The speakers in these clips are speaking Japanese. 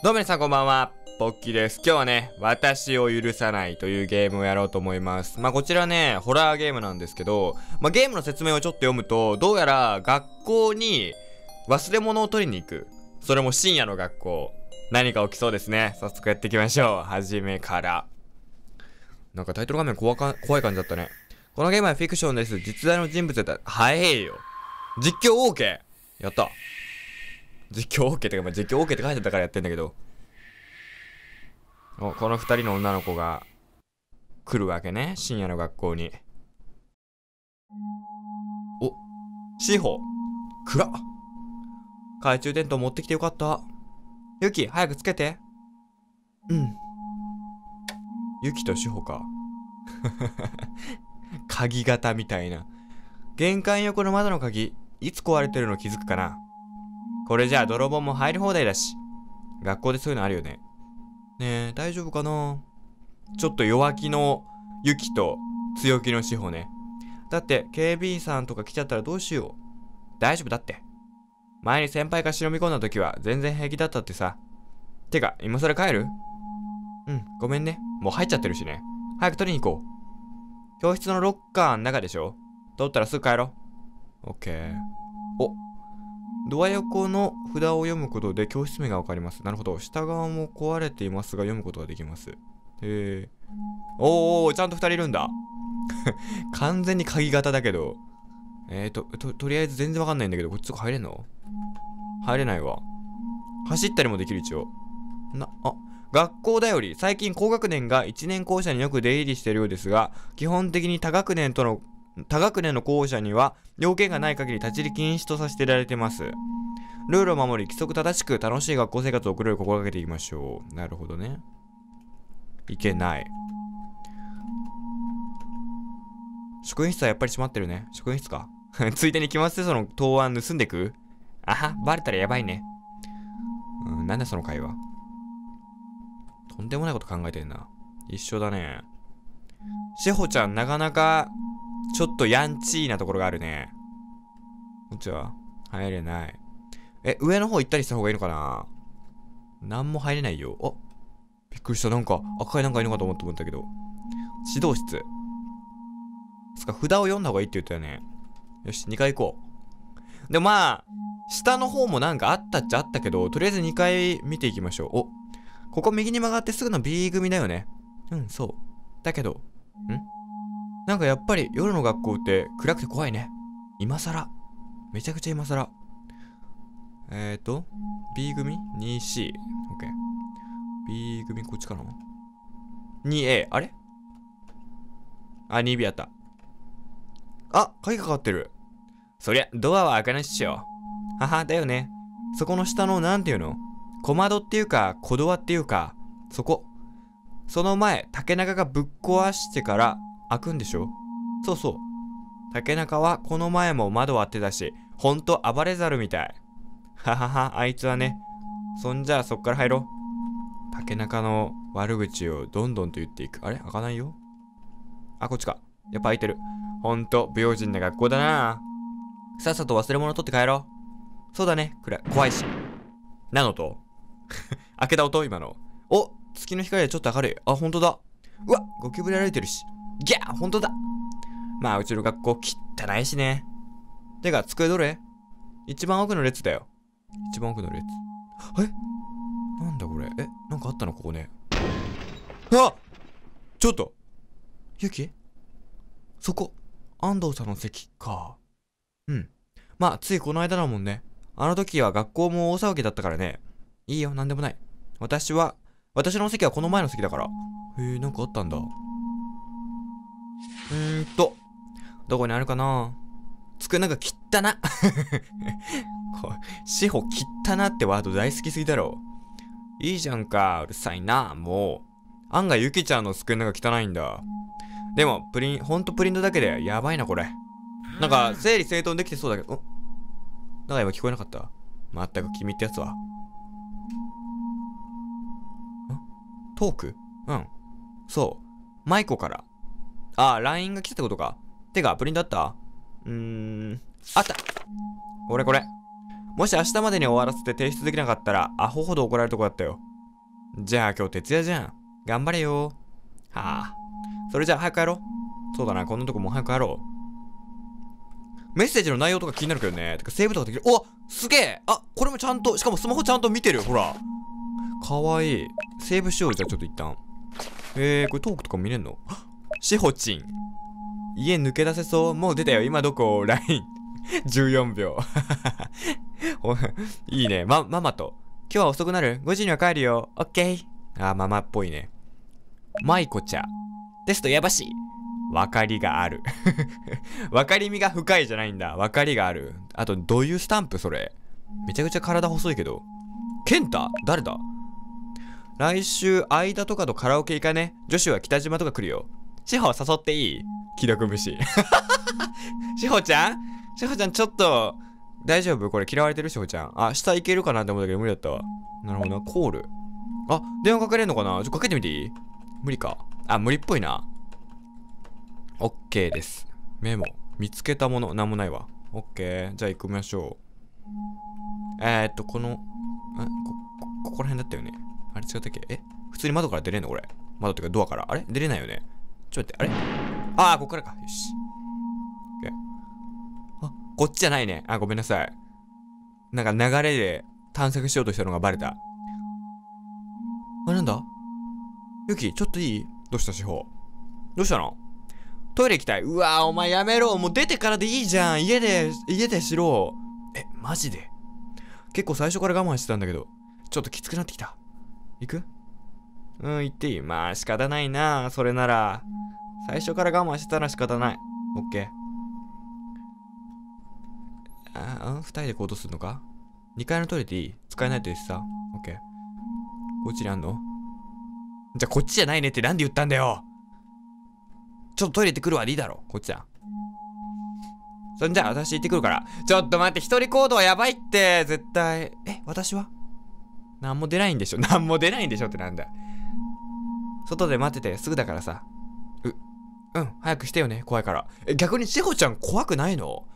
どうも皆さんこんばんは。ポッキーです。今日はね、私を許さないというゲームをやろうと思います。まあこちらね、ホラーゲームなんですけど、まあゲームの説明をちょっと読むと、どうやら学校に忘れ物を取りに行く。それも深夜の学校。何か起きそうですね。早速やっていきましょう。はじめから。なんかタイトル画面怖か怖い感じだったね。このゲームはフィクションです。実在の人物だった。早えよ。実況 OK! やった。実況 OK ってか、まあ、実況 OK って書いてたからやってんだけど。お、この二人の女の子が来るわけね。深夜の学校に。お、志保。暗っ。懐中電灯持ってきてよかった。ユキ、早くつけて。うん。ユキと志保か。鍵型みたいな。玄関横の窓の鍵、いつ壊れてるの気づくかなこれじゃあ泥棒も入り放題だし。学校でそういうのあるよね。ねえ、大丈夫かな？ちょっと弱気のユキと強気の志保ね。だって、警備員さんとか来ちゃったらどうしよう。大丈夫だって。前に先輩が忍び込んだ時は全然平気だったってさ。てか、今更帰る？うん、ごめんね。もう入っちゃってるしね。早く取りに行こう。教室のロッカーの中でしょ？取ったらすぐ帰ろう。オッケー。お、ドア横の札を読むことで教室名がわかります。なるほど。下側も壊れていますが読むことができます。へえ。おーおー、ちゃんと二人いるんだ。完全に鍵型だけど。えーと、と、とりあえず全然わかんないんだけど、こっちとか入れんの？入れないわ。走ったりもできる一応。な、あ、学校だより、最近高学年が1年校舎によく出入りしてるようですが、基本的に多学年との多学年の校舎には要件がない限り立ち入り禁止とさせていられてます。ルールを守り、規則正しく楽しい学校生活を送れるよう心がけていきましょう。なるほどね。いけない。職員室はやっぱり閉まってるね。職員室か？ついでに期末テストの答案盗んでく？あは、バレたらやばいね。うん、なんだその会話。とんでもないこと考えてんな。一緒だね。しほちゃん、なかなか、ちょっとヤンチーなところがあるね。こっちは入れない。え、上の方行ったりした方がいいのかな？なんも入れないよ。あびっくりした。なんか、赤いなんかいるのかと思って思ったけど。指導室。つか、札を読んだ方がいいって言ったよね。よし、2階行こう。で、まあ、下の方もなんかあったっちゃあったけど、とりあえず2階見ていきましょう。お、ここ右に曲がってすぐの B 組だよね。うん、そう。だけど、ん？なんかやっぱり夜の学校って暗くて怖いね。今更。めちゃくちゃ今更。えーと、B 組 ?2C。OK。B 組こっちかな ?2A。あれ？あ、2B あった。あ、鍵かかってる。そりゃ、ドアは開かないっしょ。はは、だよね。そこの下の、なんていうの？小窓っていうか、小ドアっていうか、そこ。その前、竹中がぶっ壊してから開くんでしょ？そうそう。竹中はこの前も窓割ってたし、ほんと暴れざるみたい。ははは、あいつはね。そんじゃあそっから入ろう。竹中の悪口をどんどんと言っていく。あれ？開かないよあ、こっちか。やっぱ開いてる。ほんと、不用心な学校だな。さっさと忘れ物取って帰ろう。そうだね。くら怖いし。何の音 開けた音？今の。お月の光でちょっと明るい。あ、ほんとだ。うわゴキブリ歩いてるし。ギャーほんとだまあ、うちの学校汚いしね。てか、机どれ？一番奥の列だよ。一番奥の列。え？なんだこれ？え？なんかあったのここね。あちょっとゆきそこ、安藤さんの席か。うん。まあ、ついこの間だもんね。あの時は学校も大騒ぎだったからね。いいよ、なんでもない。私は、私の席はこの前の席だから。へえ、なんかあったんだ。うーんと、どこにあるかな？机なんか汚な。こう志保汚なってワード大好きすぎだろ。いいじゃんか、うるさいな、もう。案外ゆきちゃんの机の中汚いんだ。でも、プリン、ほんとプリントだけでやばいな、これ。なんか、整理整頓できてそうだけど、おなんか今聞こえなかった？まったく君ってやつは。んトーク？うん。そう。マイコから。ああ、LINE が来たってことか。てか、プリントあった？うーん。あったこれこれ。もし明日までに終わらせて提出できなかったら、アホほど怒られるとこだったよ。じゃあ今日徹夜じゃん。頑張れよ。はあ。それじゃあ早く帰ろう。そうだな、こんなとこもう早く帰ろう。メッセージの内容とか気になるけどね。てかセーブとかできる。おすげえあ、これもちゃんと、しかもスマホちゃんと見てるよ、ほら。かわいい。セーブしよう、じゃあちょっと一旦。えー、これトークとか見れんの？しほちん。家抜け出せそうもう出たよ。今どこ ?LINE。14秒。いいね。ま、ママと。今日は遅くなる ?5 時には帰るよ。オッケー。あ、ママっぽいね。マイコちゃん。テストやばし。わかりがある。わかりみが深いじゃないんだ。わかりがある。あと、どういうスタンプそれ。めちゃくちゃ体細いけど。ケンタ？誰だ？来週、間とかとカラオケ行かね。女子は北島とか来るよ。志保誘っていい？既読無視。志保ちゃん？志保ちゃんちょっと、大丈夫？これ嫌われてる？志保ちゃん。あ、下行けるかなって思ったけど無理だったわ。なるほどな。コール。あ、電話かけれんのかな？ちょ、かけてみていい？無理か。あ、無理っぽいな。オッケーです。メモ。見つけたもの、なんもないわ。オッケー。じゃあ行きましょう。えー、っと、この、あこ、こ、ここら辺だったよね。あれ違ったっけ？え？普通に窓から出れんの？これ。窓っていうかドアから。あれ？出れないよね。ちょっと待って、あれ？ああ、ここからか。よし。あ、こっちじゃないね。あ、ごめんなさい。なんか流れで探索しようとしたのがバレた。あ、なんだ？ユキ、ちょっといい？どうした志保どうしたの？トイレ行きたい。うわお前やめろ。もう出てからでいいじゃん。家で、家でしろ。え、マジで？結構最初から我慢してたんだけど、ちょっときつくなってきた。行く？うん、行っていい？まあ仕方ないな。それなら。最初から我慢してたら仕方ない。オッケー。あ、うん？二人で行動するのか ?2 階のトイレでいい？使えないとですさ。オッケー。こっちにあんの？じゃこっちじゃないねってなんで言ったんだよちょっとトイレ行ってくるわでいいだろ。こっちだ。そんじゃ私行ってくるから。ちょっと待って、一人行動はやばいって、絶対。え、私は？なんも出ないんでしょ？なんも出ないんでしょ？ってなんだ。外で待っててすぐだからさ。う、うん、早くしてよね、怖いから。え、逆に志保ちゃん怖くないの？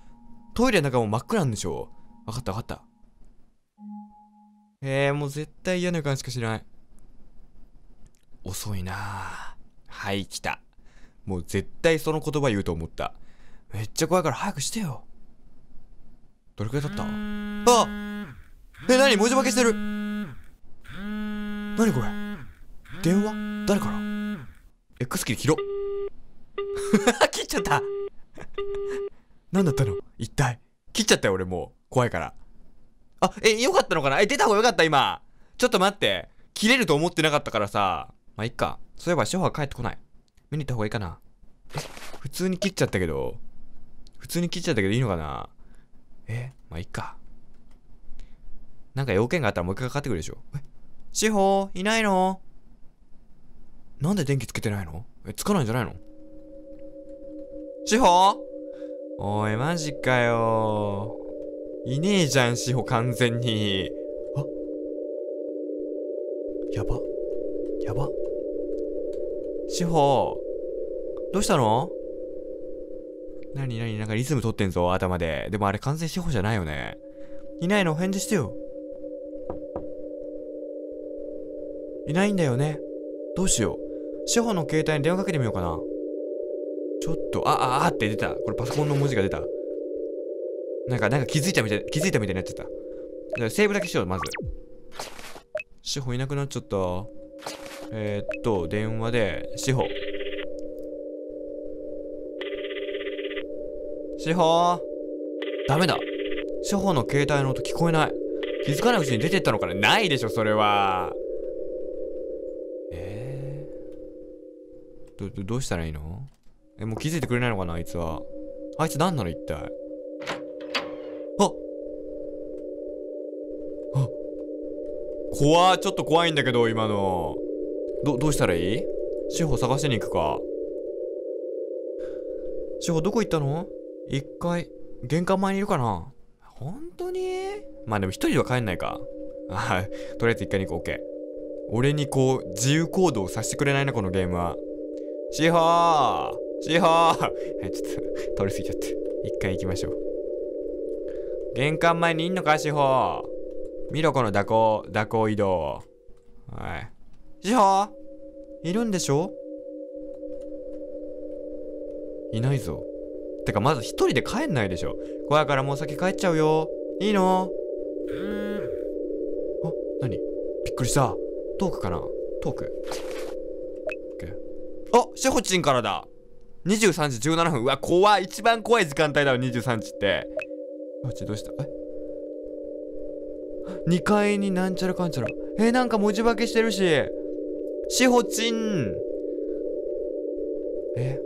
トイレの中も真っ暗なんでしょ？わかったわかった。えー、もう絶対嫌な予感しかしない。遅いなぁはい、来た。もう絶対その言葉言うと思った。めっちゃ怖いから早くしてよ。どれくらい経った？あえ、なに文字化けしてるなにこれ？電話？誰から ?X キー切ろ切っちゃった。何だったの？一体。切っちゃったよ俺もう。怖いから。あえよかったのかな？え出た方がよかった今。ちょっと待って。切れると思ってなかったからさ。まあいっか。そういえば志保は帰ってこない。見に行った方がいいかな。え普通に切っちゃったけど。普通に切っちゃったけどいいのかな？えまあいっか。なんか要件があったらもう一回かかってくるでしょ。え志保いないの？なんで電気つけてないの？え、つかないんじゃないの？志保？おい、マジかよ。いねえじゃん、志保完全に。あ？やば？やば？志保どうしたの？なになになんかリズム取ってんぞ、頭で。でもあれ完全志保じゃないよね。いないの？返事してよ。いないんだよね。どうしよう。志保の携帯に電話かけてみようかな。ちょっと、あ、あ、あって出た。これパソコンの文字が出た。なんか、なんか気づいたみたい、気づいたみたいになっちゃった。だからセーブだけしよう、まず。志保いなくなっちゃった。えー、っと、電話で、志保。志保ダメだ。志保の携帯の音聞こえない。気づかないうちに出てったのかなないでしょ、それは。えー、ど、どうしたらいいの？え、もう気づいてくれないのかなあいつは。あいつ何なの一体？ああ怖ちょっと怖いんだけど、今の。ど、どうしたらいい？志保探しに行くか。志保どこ行ったの？一回、玄関前にいるかな？本当に？まあでも一人では帰んないか。はい。とりあえず一回に行こう。OK。俺にこう、自由行動させてくれないな、このゲームは。シホーシホー。ちょっと、通り過ぎちゃって。一回行きましょう。玄関前にいんのか志保見ろこの蛇行蛇行移動。はい。志保いるんでしょ？いないぞ。てかまず一人で帰んないでしょ。怖いからもう先帰っちゃうよ。いいの？あ何？びっくりした。トークかな？トークあシホチンからだ。23時17分。うわ怖い。一番怖い時間帯だわ23時って。シホチンどうした？え？2階になんちゃらかんちゃら。え、なんか文字化けしてるし。しほちんえ？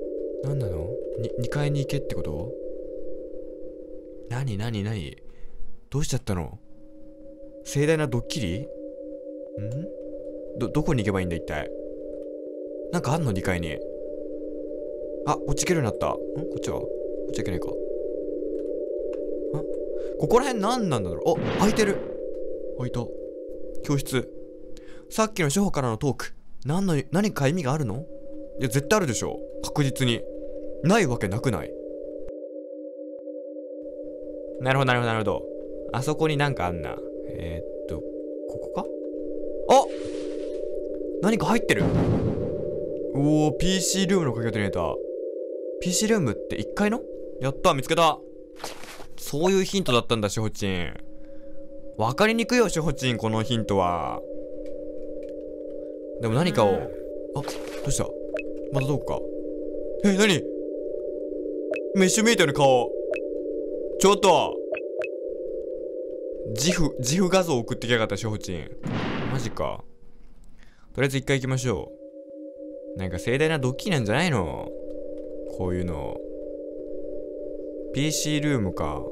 なんなの？に ?2 階に行けってこと？何何何？どうしちゃったの？盛大なドッキリ？ん？ど、どこに行けばいいんだ一体？なんかあんの ?2 階に。あ、こっち行けるようになった。ん？こっちは？こっち行けないか。あここら辺何なんだろう？お、開いてる開いた。教室。さっきの初歩からのトーク。何の、何か意味があるの？いや、絶対あるでしょ。確実に。ないわけなくない？なるほど、なるほど、なるほど。あそこになんかあんな。えー、っと、ここか？あ何か入ってるおー、PC ルームの鍵が手に入れた。PC ルームって1階の？やった見つけたそういうヒントだったんだ、しほちん。わかりにくいよ、しほちん、このヒントは。でも何かを、あ、どうした？またどこか？え、何？メッシュ見えたよね、顔。ちょっと自負、自負画像送ってきやがった、しほちん。マジか。とりあえず一回行きましょう。なんか盛大なドッキリなんじゃないの？こういうの。PC ルームか。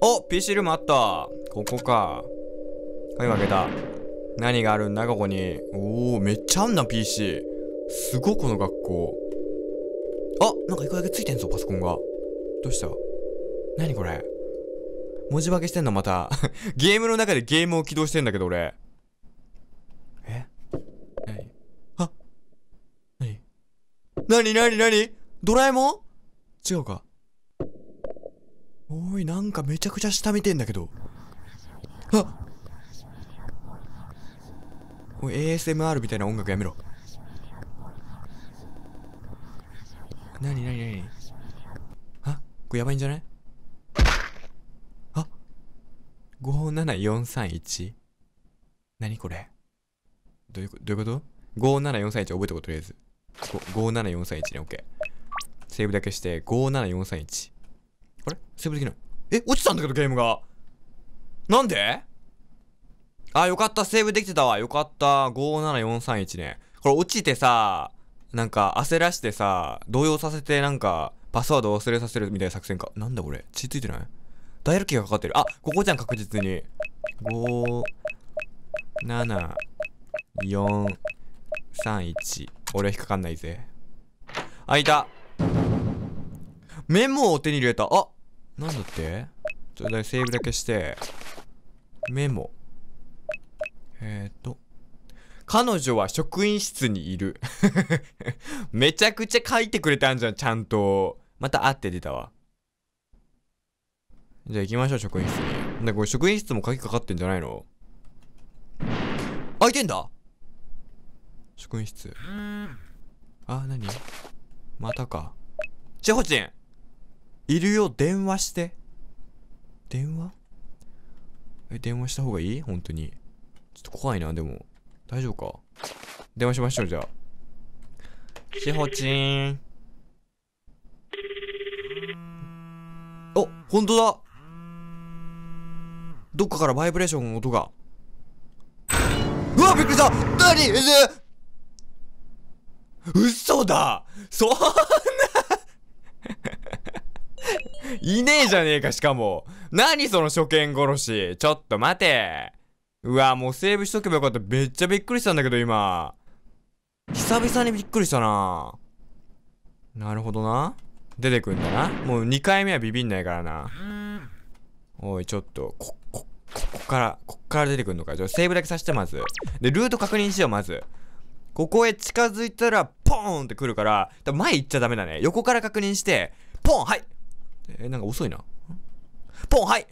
お !PC ルームあったここか。鍵開けた。何があるんだ？ここに。おおめっちゃあんな PC。すごこの学校。あなんか一個だけついてんぞ、パソコンが。どうした？何これ？文字化けしてんの？また。ゲームの中でゲームを起動してんだけど俺。え何あ何何何何？ドラえもん？違うか。おい、なんかめちゃくちゃ下見てんだけど。あ！おい、ASMR みたいな音楽やめろ。なになになにあ？これやばいんじゃない？あ！57431何これ？どういうどういうこと ?57431 覚えてこととりあえず。57431ね、OK。セーブだけして、57431。あれ？セーブできないえ落ちたんだけど、ゲームが。なんで？あ、よかった。セーブできてたわ。よかった。57431ね。これ落ちてさ、なんか焦らしてさ、動揺させてなんか、パスワード忘れさせるみたいな作戦か。なんだこれ？血ついてない？ダイヤルキーがかかってる。あ、ここじゃん、確実に。5、7、4、3、1。俺は引っかかんないぜ。あ、いた。メモを手に入れた。あなんだって？ちょっとセーブだけして。メモ。えー、っと。彼女は職員室にいる。めちゃくちゃ書いてくれたんじゃん、ちゃんと。また会って出たわ。じゃあ行きましょう、職員室に。で、これ職員室も鍵かかってんじゃないの？開いてんだ職員室。あ、なにまたか。ちほちんいるよ、電話して。電話？え、電話した方がいい？本当に。ちょっと怖いな、でも。大丈夫か？電話しましょう、じゃあ。しほちん。お、ほんとだどっかからバイブレーションの音が。うわ、びっくりした何？え、嘘だそんないねえじゃねえか、しかも。何その初見殺し。ちょっと待て。うわ、もうセーブしとけばよかった。めっちゃびっくりしたんだけど、今。久々にびっくりしたな。なるほどな。出てくんだな。もう2回目はビビんないからな。おい、ちょっと、こ、こ、ここから、こっから出てくんのか。じゃあセーブだけさせて、まず。で、ルート確認しよう、まず。ここへ近づいたら、ポーンって来るから、前行っちゃダメだね。横から確認して、ポンはいえ、なんか遅いな。ポンはい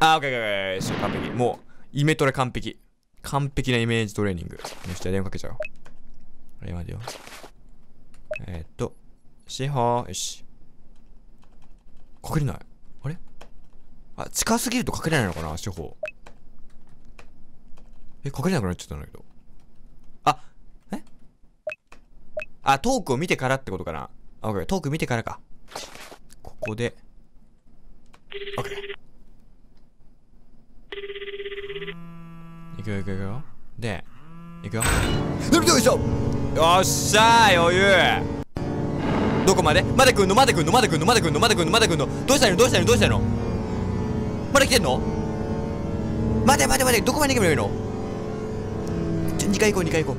あ、オッケーオッケーオッケー、完璧。もう、イメトレ完璧。完璧なイメージトレーニング。よし、じゃ電話かけちゃおう。あれ、待てよ。えー、っと、シホー、よし。かけれない。あれ？あ、近すぎるとかけれないのかな、司法。え、かけれなくなっちゃったんだけど。あ、え？あ、トークを見てからってことかな。あ、オッケー、トーク見てからか。ここで。オッケー。いくよいくよいくよ。で、いくよ。よいしょよっしゃー余裕。どこまで？まで来んの？まで来んの？まで来んの？まで来んの？まで来んの？まで来んの？どうしたの？どうしたの？どうしたの？まだ来てんの？待て待て待て。どこまで行けばいいの？2回行こう2回行こ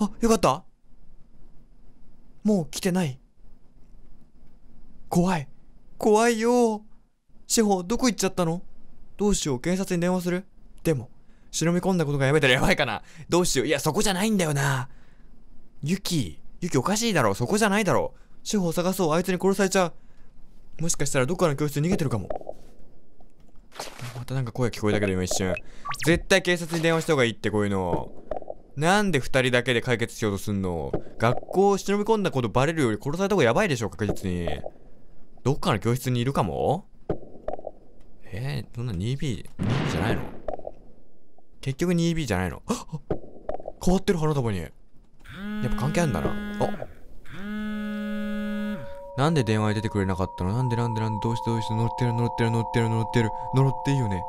う。あよかった。もう来てない。怖い。怖いよ。志保どこ行っちゃったの？どうしよう警察に電話する？でも忍び込んだことがやめたらやばいかな。どうしよう。いやそこじゃないんだよな。ユキユキおかしいだろそこじゃないだろ志保を探そう。あいつに殺されちゃう。もしかしたらどっかの教室に逃げてるかも。またなんか声聞こえたけど今一瞬。絶対警察に電話した方がいいってこういうの。なんで2人だけで解決しようとすんの。学校を忍び込んだことバレるより殺された方がやばいでしょ確実に。どっかの教室にいるかも。えー、そんな？2B2B じゃないの？結局 2B じゃないの。変わってる花束に。やっぱ関係あるんだな。あなんで電話に出てくれなかったの？なんでなんでなんで？どうしてどうして？乗ってる乗ってる乗ってる乗ってる。乗っていいよね？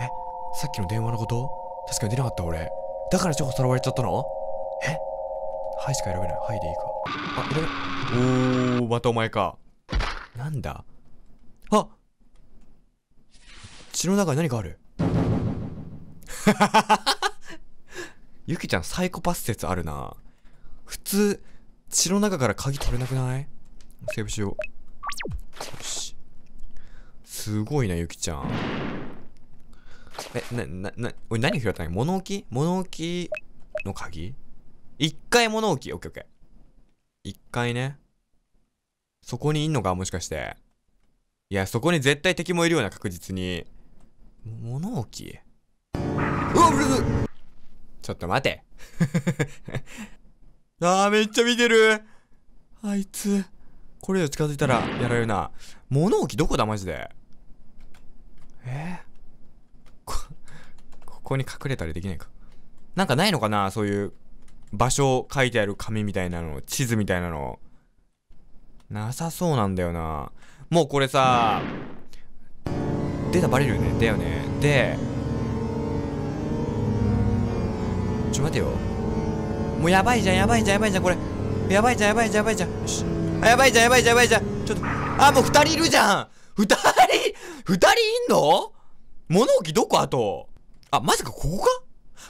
えさっきの電話のこと？確かに出なかった俺。だからチョコさらわれちゃったの？え？はいしか選べない。はいでいいか。あ選べおーまたお前か。なんだ？あ！血の中に何かある？ゆきちゃんサイコパス説あるな。普通血の中から鍵取れなくない？セーブしよう。よし。すごいな、ゆきちゃん。え、な、な、な、俺何拾ったの物置？物置の鍵？一回物置。オッケーオッケー。一回ね。そこにいんのか？もしかして。いや、そこに絶対敵もいるような、確実に。物置？うわ、ぶちょっと待て。あー、めっちゃ見てるあいつ。これ以上近づいたらやられるな。物置どこだマジで？え？ー、こ、ここに隠れたりできないか。なんかないのかなそういう場所を書いてある紙みたいなの、地図みたいなの。なさそうなんだよな。もうこれさ、データバレるよね。だよね。で、ちょ待てよ。もうやばいじゃん、やばいじゃん、やばいじゃん、これ。やばいじゃん、やばいじゃん、やばいじゃん。よし。あ、やばいじゃん、やばいじゃん、やばいじゃん。ちょっと、あ、もう二人いるじゃん二人二人いんの？物置どこ？あとあ、まさかここか？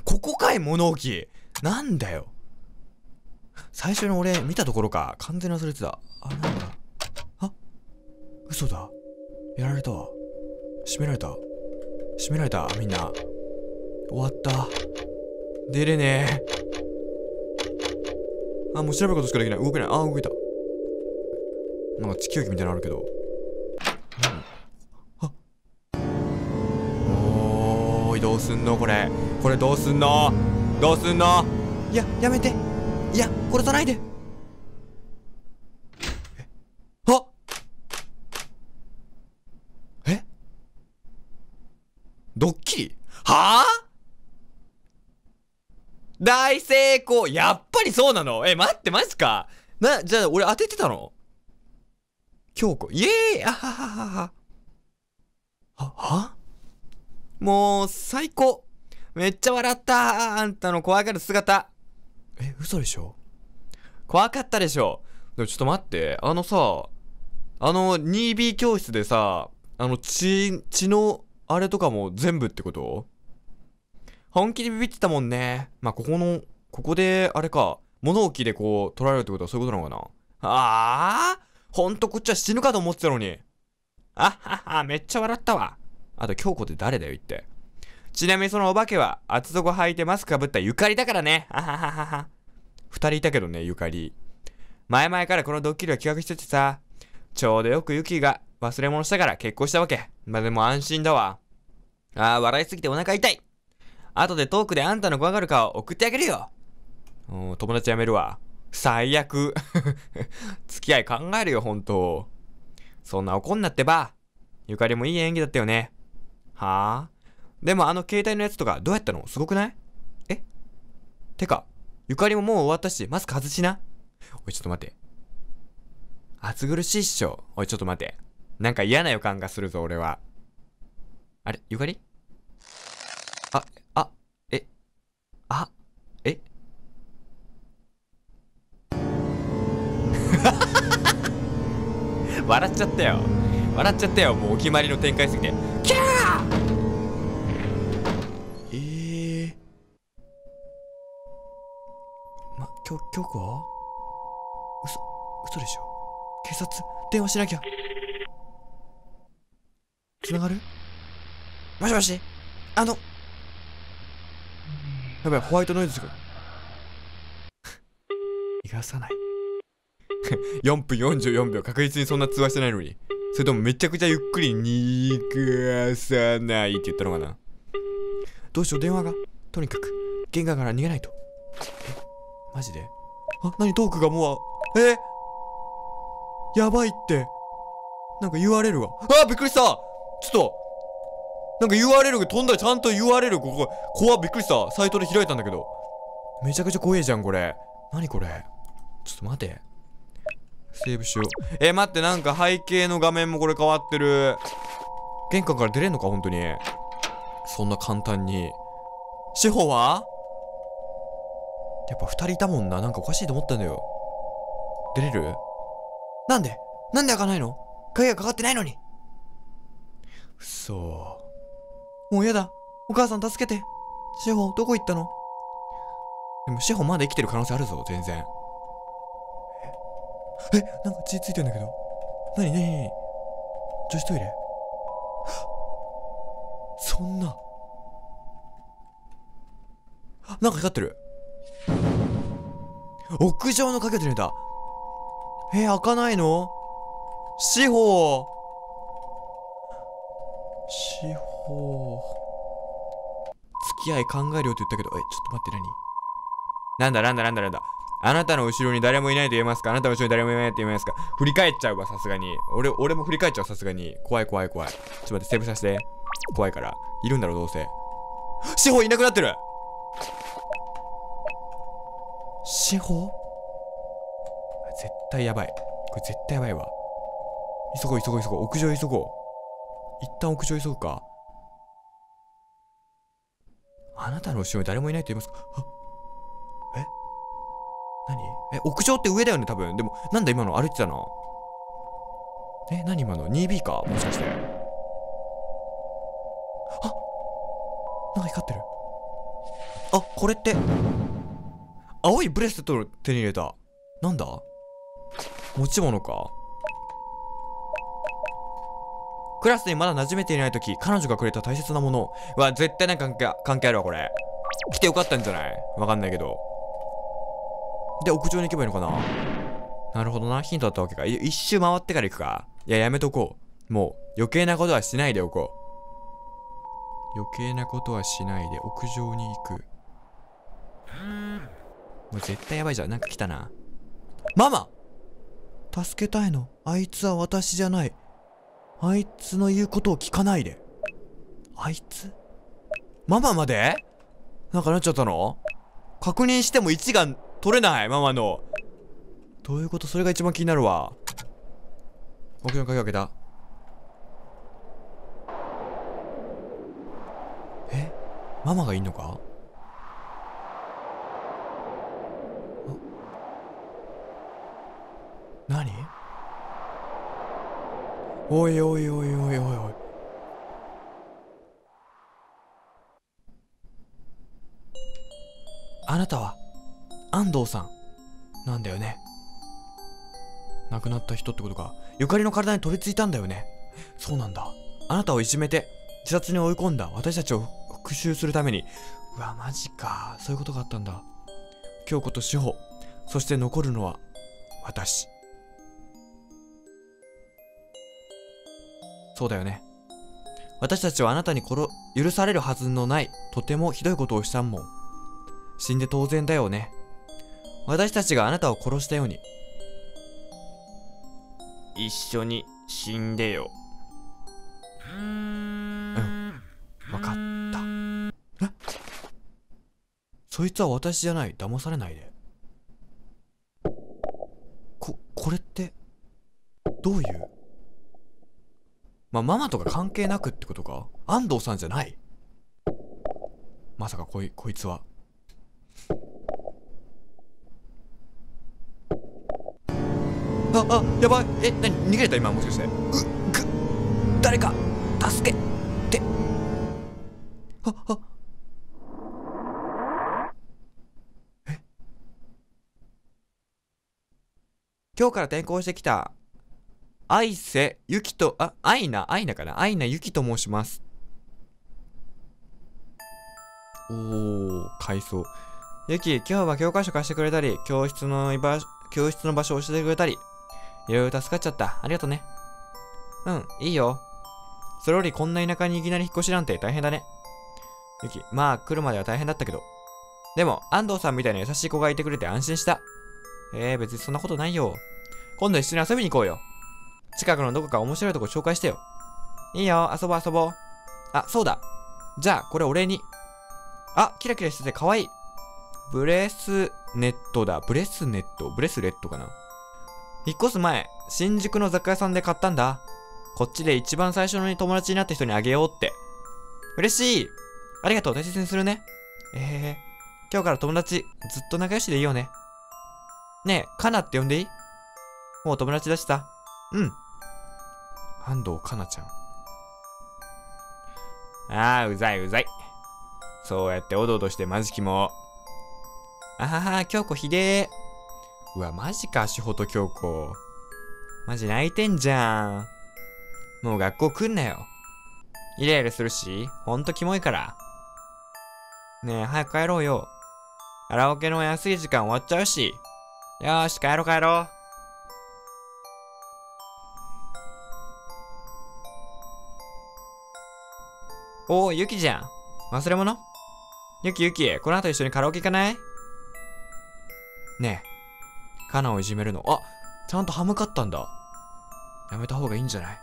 ここかい、物置。なんだよ。最初に俺見たところか。完全に忘れてた。あ、なんだ。あ嘘だ。やられたわ。閉められた。閉められた、みんな。終わった。出れねえ。あ、もう調べることしかできない。動けない。あ、動いた。なんか地球儀みたいなのあるけど。あおーい、どうすんのこれ。これどうすんの？どうすんの？いや、やめて。いや、殺さないで。え？あ？え？ドッキリ？はあ？大成功。やっぱりそうなの？え、待って、マジか。な、じゃあ俺当ててたの？京子。イエーイあはははは。は、は？もう、最高めっちゃ笑ったあんたの怖がる姿。え、嘘でしょ？怖かったでしょ？でもちょっと待って。あのさ、あの 2B 教室でさ、あの血、血のあれとかも全部ってこと？本気でビビってたもんね。まあ、ここの、ここで、あれか、物置でこう、取られるってことはそういうことなのかな？ああほんとこっちは死ぬかと思ってたのに。あはは、めっちゃ笑ったわ。あと、京子って誰だよ、言って。ちなみにそのお化けは、厚底履いてマスクかぶったゆかりだからね。あはははは。二人いたけどね、ゆかり。前々からこのドッキリは企画しててさ、ちょうどよくユキが忘れ物したから結婚したわけ。まあ、でも安心だわ。ああ、笑いすぎてお腹痛い。後でトークであんたの怖がる顔送ってあげるよ。うん、友達やめるわ。最悪。付き合い考えるよ、本当そんな怒んなってば。ゆかりもいい演技だったよね。はあ？でもあの携帯のやつとかどうやったの？すごくない？え？てか、ゆかりももう終わったし、マスク外しな。おい、ちょっと待って。暑苦しいっしょ。おい、ちょっと待って。なんか嫌な予感がするぞ、俺は。あれ？ゆかり？あ、あ、え、あ、笑っちゃったよ。笑っちゃったよ。もうお決まりの展開すぎて。キャーえー。ま、きょ、京子は？嘘、嘘でしょ？警察、電話しなきゃ。つながる？もしもし？あの。やばい、ホワイトノイズが。逃がさない。4分44秒確実にそんな通話してないのに。それともめちゃくちゃゆっくり逃がさないって言ったのかなどうしよう、電話が。とにかく、玄関から逃げないと。え、マジで？あ、何トークがもう、え？やばいって。なんか URL が。あ、びっくりしたちょっと、なんか URL が飛んだちゃんと URL ここ、怖びっくりしたサイトで開いたんだけど。めちゃくちゃ怖えじゃん、これ。何これ？ちょっと待て。セーブしよう。え、待って、なんか背景の画面もこれ変わってる。玄関から出れんのか、本当に。そんな簡単に。志保は？やっぱ二人いたもんな。なんかおかしいと思ったんだよ。出れる？なんで？なんで開かないの？鍵がかかってないのに。うそもうやだ。お母さん助けて。志保、どこ行ったの？でも志保まだ生きてる可能性あるぞ、全然。え、なんか血ついてんだけど。なになになに女子トイレ？そんな。なんか光ってる。屋上の鍵で寝た。え、開かないの？司法司法付き合い考えるよって言ったけど、え、ちょっと待って何？なんだなんだなんだなんだ。あなたの後ろに誰もいないと言えますか？あなたの後ろに誰もいないと言えますか？振り返っちゃうわ、さすがに。俺、俺も振り返っちゃう、さすがに。怖い怖い怖い。ちょっと待って、セーブさせて。怖いから。いるんだろ、どうせ。司法いなくなってる司法絶対やばい。これ絶対やばいわ。急ごう急ごう急ごう。屋上急ごう。一旦屋上急ぐか。あなたの後ろに誰もいないと言いますか？あえ、屋上って上だよね、多分。でも、なんだ今の歩いてたな。え、何今の ?2B かもしかして。あなんか光ってる。あ、これって、青いブレスレットを手に入れた。なんだ？持ち物かクラスにまだ馴染めていない時彼女がくれた大切なものは絶対なんか関係あるわこれ来てよかったんじゃない？わかんないけどで屋上に行けばいいのかな？なるほどな。ヒントだったわけか。一周回ってから行くか。いややめとこう。もう余計なことはしないでおこう。余計なことはしないで屋上に行く。もう絶対やばいじゃん。なんか来たな。ママ！助けたいの。あいつは私じゃない。あいつの言うことを聞かないで。あいつ？ママまで？なんかなっちゃったの？確認しても1が取れないママの。どういうこと？それが一番気になるわ。僕の鍵開けた。え？ママがいんのか？何？おいおいおいおいおいおい。あなたは？安藤さんなんだよね。亡くなった人ってことか。ゆかりの体に取り付いたんだよね。そうなんだ。あなたをいじめて自殺に追い込んだ。私たちを復讐するために。うわマジか。そういうことがあったんだ。京子と志保。そして残るのは私。そうだよね。私たちはあなたに殺、許されるはずのない、とてもひどいことをしたんもん。死んで当然だよね。私たちがあなたを殺したように。一緒に死んでよ。うん。わかった。え？そいつは私じゃない。騙されないで。こ、これって、どういう？まあ、ママとか関係なくってことか？安藤さんじゃない？まさかこい、こいつは。あ、あ、やばい。え、なに逃げれた？今もしかして。う、ぐ、誰か、助けて。あ、あ。え？今日から転校してきた、愛瀬ゆきと、あ、アイナ、アイナかな？アイナゆきと申します。おー、階層。ゆき、今日は教科書貸してくれたり、教室の居場所、教室の場所教えてくれたり、いろいろ助かっちゃった。ありがとうね。うん、いいよ。それよりこんな田舎にいきなり引っ越しなんて大変だね。ゆき、まあ来るまでは大変だったけど。でも、安藤さんみたいな優しい子がいてくれて安心した。えー、別にそんなことないよ。今度一緒に遊びに行こうよ。近くのどこか面白いとこ紹介してよ。いいよ、遊ぼう遊ぼう。あ、そうだ。じゃあ、これお礼に。あ、キラキラしてて可愛い。ブレスネットだ。ブレスネット？ブレスレットかな？引っ越す前、新宿の雑貨屋さんで買ったんだ。こっちで一番最初に友達になった人にあげようって。嬉しいありがとう、大切にするね。ええー、今日から友達、ずっと仲良しでいいよね。ねえ、カナって呼んでいい？もう友達だしさ。うん。安藤かなちゃん。ああ、うざいうざい。そうやっておどおどしてマジキも。あはは、京子ひでえ。うわ、マジか、しほと京子。マジ泣いてんじゃん。もう学校来んなよ。イライラするし、ほんとキモいから。ねえ、早く帰ろうよ。カラオケの安い時間終わっちゃうし。よーし、帰ろう帰ろう。おー、ゆきじゃん。忘れ物？ゆきゆき、この後一緒にカラオケ行かない？ねえ、カナをいじめるの。あ、ちゃんと歯向かったんだ。やめた方がいいんじゃない？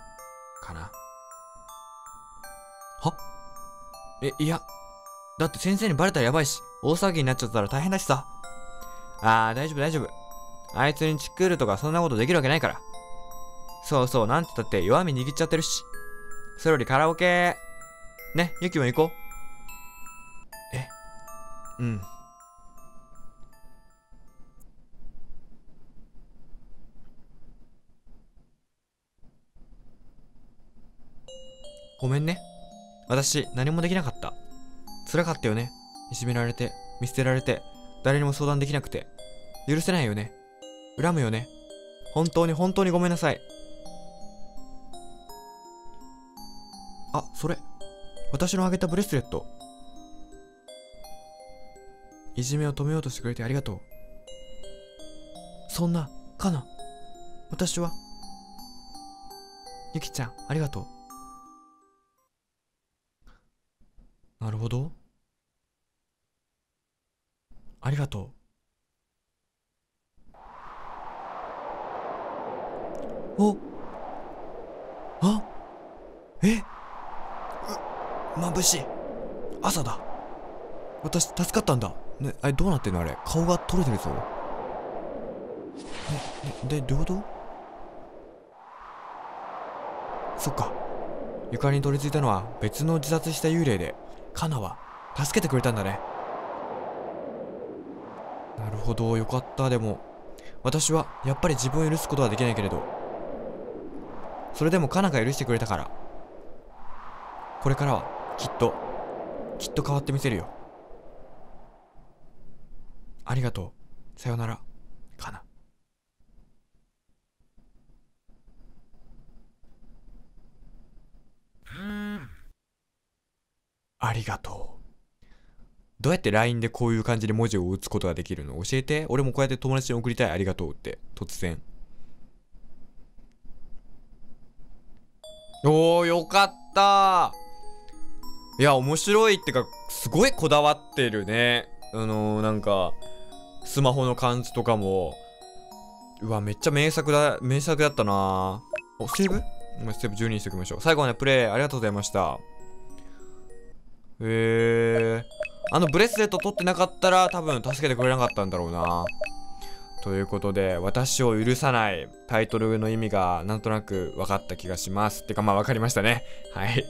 かな。は？え、いや。だって先生にバレたらやばいし、大騒ぎになっちゃったら大変だしさ。あー、大丈夫大丈夫。あいつにチクるとかそんなことできるわけないから。そうそう、なんて言ったって弱み握っちゃってるし。それよりカラオケ。ね、ゆきも行こう。え、うん。ごめんね。私、何もできなかった。辛かったよね。いじめられて、見捨てられて、誰にも相談できなくて。許せないよね。恨むよね。本当に本当にごめんなさい。あ、それ。私のあげたブレスレット。いじめを止めようとしてくれてありがとう。そんな、かな。私は。ゆきちゃん、ありがとう。なるほど。ありがとう。おあえう眩しい。朝だ。私助かったんだ。ねあれどうなってんの？あれ顔が取れてるぞ。えでどういうこと？そっか。床に取り付いたのは別の自殺した幽霊で。カナは助けてくれたんだね。なるほどよかった。でも私はやっぱり自分を許すことはできないけれど。それでもカナが許してくれたから。これからはきっときっと変わってみせるよ。ありがとう。さよならカナありがとう。どうやって LINE でこういう感じで文字を打つことができるの？教えて。俺もこうやって友達に送りたい。ありがとうって。突然。おー、よかった。いや、面白いってか、すごいこだわってるね。あのー、なんか、スマホの感じとかも。うわ、めっちゃ名作だ、名作だったな。お、セーブ？セーブ12にしておきましょう。最後までプレイありがとうございました。へえ。あのブレスレット取ってなかったら多分助けてくれなかったんだろうな。ということで、私を許さないタイトルの意味がなんとなく分かった気がします。てかまあ分かりましたね。はい。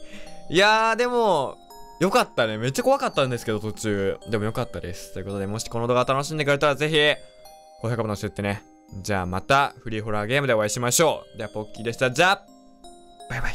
いやー、でも、よかったね。めっちゃ怖かったんですけど、途中。でもよかったです。ということで、もしこの動画楽しんでくれたらぜひ、高評価ボタン押してってね。じゃあまたフリーホラーゲームでお会いしましょう。では、ポッキーでした。じゃあ、バイバイ。